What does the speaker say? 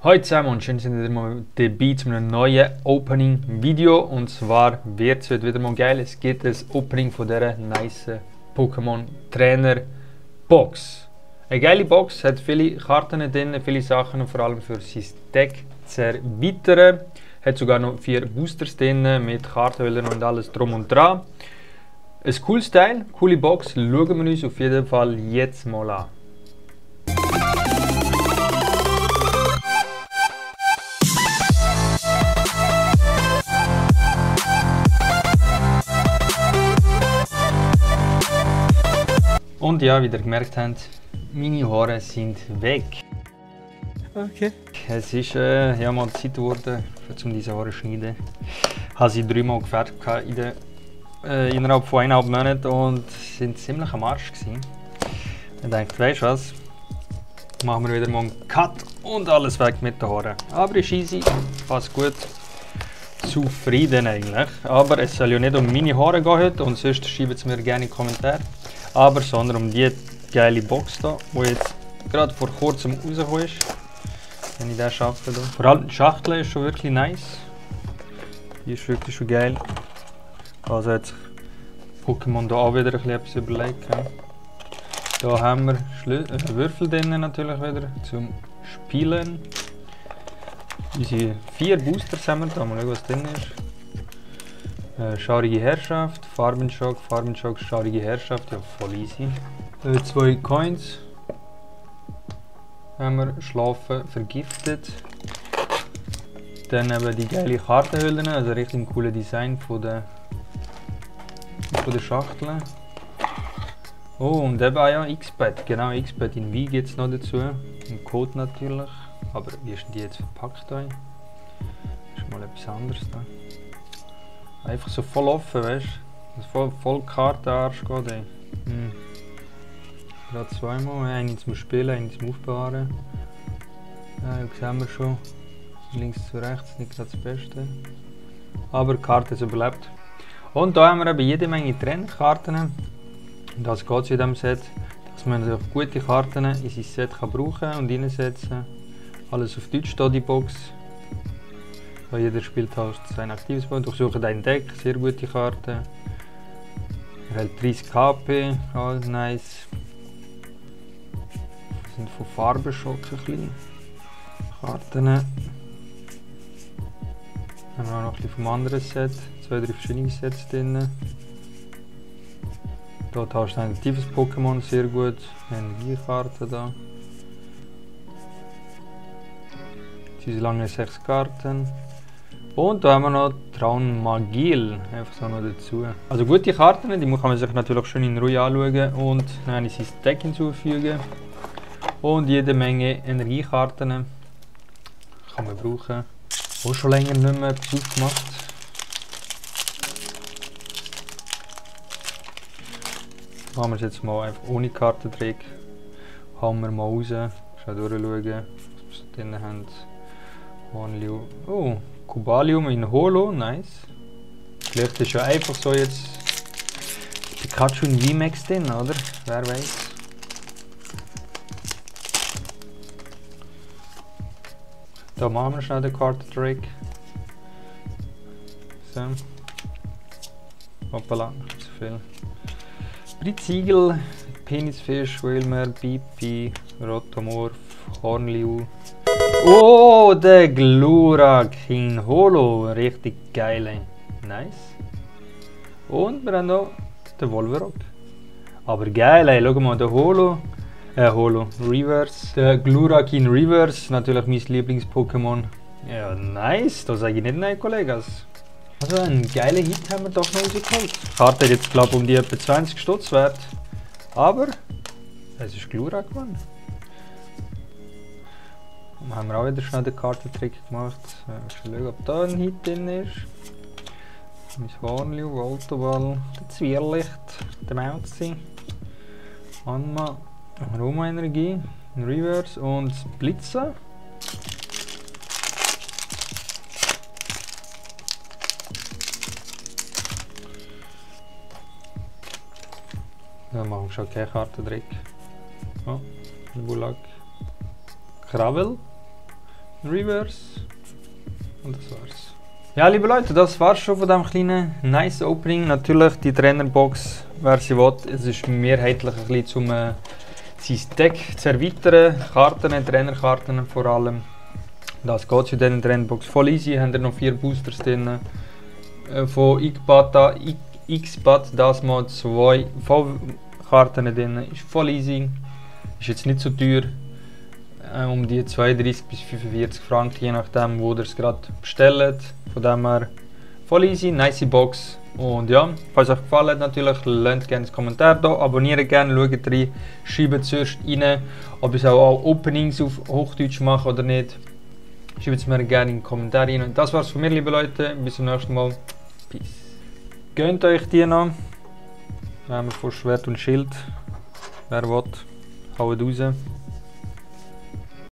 Hallo zusammen und schön, dass ihr wieder mal dabei zu einem neuen Opening-Video. Und zwar wird es heute wieder mal geil. Es gibt das Opening von dieser nice Pokémon Trainer Box. Eine geile Box, hat viele Karten drin, viele Sachen und vor allem für sein Deck zu erweitern. Hat sogar noch vier Boosters drin mit Kartenhüllen und alles drum und dran. Ein cooles Teil, coole Box, schauen wir uns auf jeden Fall jetzt mal an. Und ja, wie ihr gemerkt habt, meine Haare sind weg. Okay. Es ist äh, ja mal Zeit geworden, um diese Haare zu schneiden. Ich habe sie dreimal gefärbt in der, äh, innerhalb von eineinhalb Monaten und sind ziemlich am Arsch. Gewesen. Ich dachte, weißt du was? Machen wir wieder mal einen Cut und alles weg mit den Haaren. Aber ist easy, passt gut. Zufrieden eigentlich. Aber es soll ja nicht um meine Haare gehen heute und sonst schreibt es mir gerne in die Kommentare aber sondern um die geile Box da, die jetzt gerade vor kurzem rausgekommen ist. Wenn ich das schaffe. Da. Vor allem die Schachtel ist schon wirklich nice. Die ist wirklich schon geil. Also sich Pokémon da auch wieder etwas überlegt. Da haben wir Schlü äh, Würfel drin natürlich wieder zum Spielen. Unsere vier Boosters haben wir da, mal schauen was drin ist. Äh, schaurige Herrschaft, Farbenschock, Farbenschock, schaurige Herrschaft, ja voll easy. Äh, zwei Coins haben wir, Schlafen vergiftet. Dann eben die geile Kartenhüllen, also richtig coole Design von der, von der Schachtel. Oh, und eben auch ja, X-Pad, genau X-Pad in Wie geht es noch dazu. Im Code natürlich, aber wie ist die jetzt verpackt? Hier? Ist mal etwas anderes da. Einfach so voll offen, weißt du? Voll, voll Kartenarsch geht, ey. Hm. Gerade zweimal, eine zum Spielen, eine zum Aufbewahren. Ja, jetzt haben wir schon. Links zu rechts, nicht gerade das Beste. Aber die Karte ist überlebt. Und da haben wir eben jede Menge Trendkarten. Und das geht es in diesem Set, dass man auf gute Karten in sein Set kann brauchen und reinsetzen Alles auf Deutsch steht die Box. Weil jeder spielt halt sein aktives Point. Durchsuche dein Deck, sehr gute Karte. Erhält 30 KP, alles nice. Das sind von Farbenschock ein bisschen. Karten. Haben wir auch noch ein vom anderen Set. Zwei, drei verschiedene Sets drin. Hast du ein aktives Pokémon, sehr gut. Energiekarte da. Diese lange sechs Karten. Und da haben wir noch Traun Magil, einfach so noch dazu. Also gute Karten, die kann man sich natürlich schön in Ruhe anschauen und dann ein Deck hinzufügen. Und jede Menge Energiekarten kann man brauchen. Auch schon länger nicht mehr etwas aufgemacht. Machen wir es jetzt mal einfach ohne Kartentrick. Hauen wir mal raus, schau durchschauen, was wir drin haben. Oh, Kubalium in Holo, nice. Vielleicht ist ja einfach so jetzt Pikachu in VMAX drin, oder? Wer weiß. Da machen wir schnell den Kartentrick. So. Hoppala, zu viel. Britzigel, Penisfisch, Wilmer, Bipi, Rotomorph, Hornliu, Oh, der Glurak in Holo. Richtig geil. Nice. Und wir haben noch den Wolverock. Aber geil, ey. Schau mal, der Holo. Äh, Holo. Reverse. Der Glurak in Reverse. Natürlich mein Lieblings-Pokémon. Ja, nice. Da sage ich nicht nein, Kollegas. Also einen geilen Hit haben wir doch noch rausgeholt. Die Karte hat jetzt, glaube ich, um die etwa 20 Stutz wert. Aber es ist Glurak, Mann haben wir auch wieder schnell den Kartentrick gemacht. Äh, schauen, ob da ein Hit drin ist. Mein Hornli, Voltoball, der Zwierlicht, der Mauzi, Anma, Roma-Energie, Reverse und Blitzen. Dann machen wir schon keinen Kartentrick. Oh, Bulag. Kravel. Reverse. Und das war's. Ja, liebe Leute, das war's schon von diesem kleinen nice Opening. Natürlich die Trainerbox, wer sie will. Es ist mehrheitlich ein bisschen zum äh, sein Deck zu erweitern. Karten, Trainerkarten vor allem. Das geht in dieser Trendbox voll easy. Haben wir noch vier Boosters drin. Äh, von Xbat, Xbat das mal zwei V-Karten drin. Ist voll easy. Ist jetzt nicht so teuer. Äh, um die 32 bis 45 Franken, je nachdem, wo ihr es gerade bestellt. Von dem her voll easy, nice Box. Und ja, falls euch gefallen hat, natürlich, lasst gerne einen Kommentar da, abonniert gerne, schaut rein, schreibt zuerst rein, ob ich auch Openings auf Hochdeutsch mache oder nicht. Schreibt es mir gerne in den Kommentar rein. Und das war's von mir, liebe Leute. Bis zum nächsten Mal. Peace. Gönnt euch die noch. Wir haben von Schwert und Schild. Wer will, haut raus.